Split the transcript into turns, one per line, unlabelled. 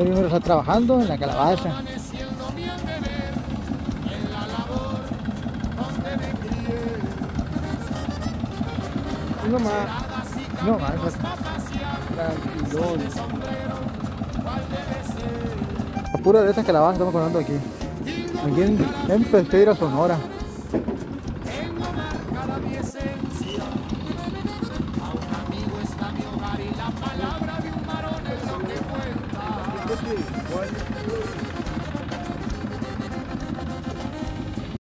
Mi primero está trabajando en la calabaza. No más. No más. Tranquilón. De estas calabazas estamos contando aquí. Aquí en, en Sonora. One.